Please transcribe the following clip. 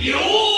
有。